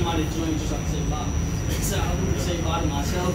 somebody to join just on the same bar. So I wouldn't say bye to myself.